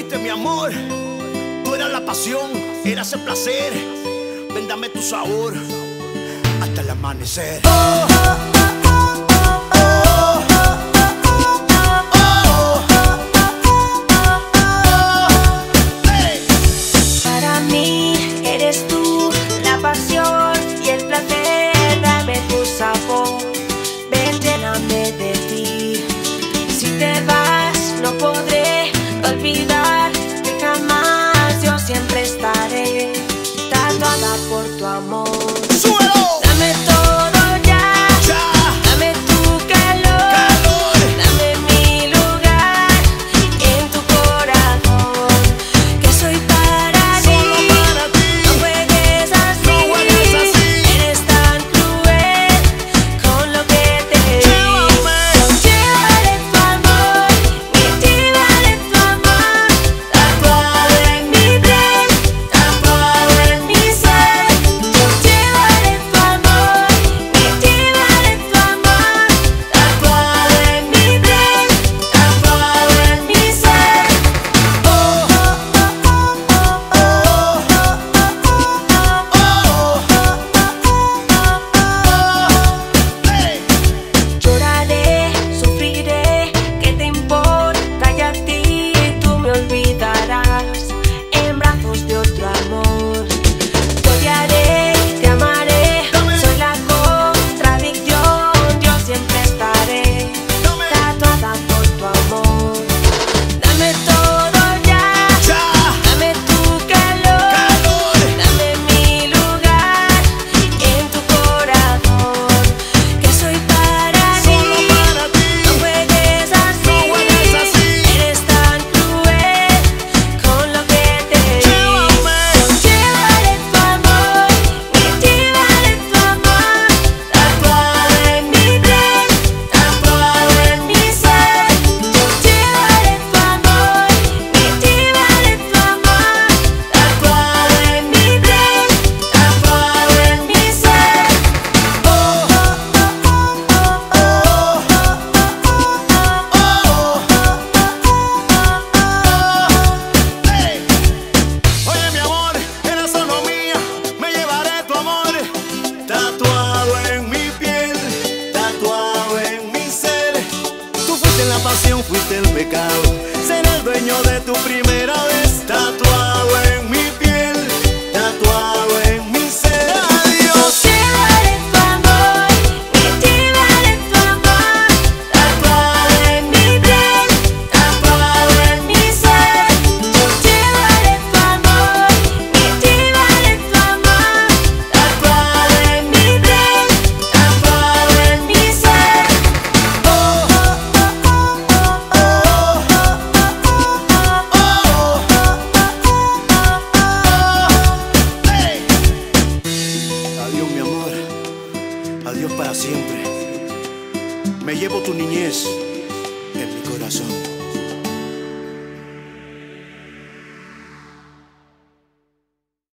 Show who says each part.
Speaker 1: fuiste mi amor. Tú eras la pasión, eras el placer. Véndame tu sabor hasta el amanecer.
Speaker 2: Oh, oh, oh, pasión y el placer, dame tu sabor, ven, lléname de
Speaker 1: fuiste el pecado. siempre. Me llevo tu niñez.